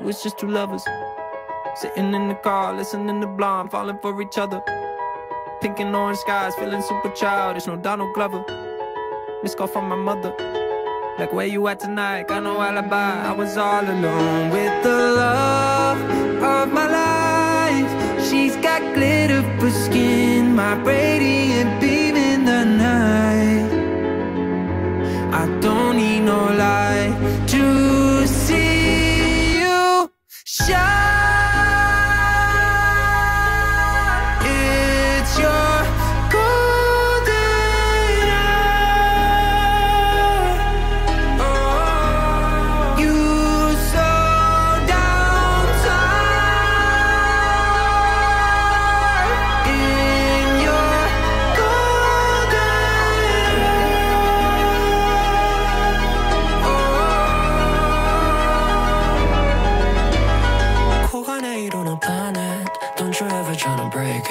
was just two lovers. Sitting in the car, listening to Blonde, falling for each other. Pink and orange skies, feeling super childish, no Donald Glover. Missed call from my mother. Like, where you at tonight? Got no alibi. I was all alone with the love of my life. She's got glitter for skin, my radiant beam in the night. I don't need no light shine.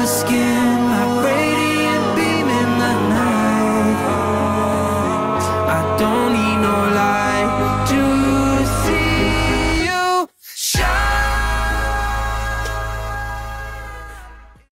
for skin.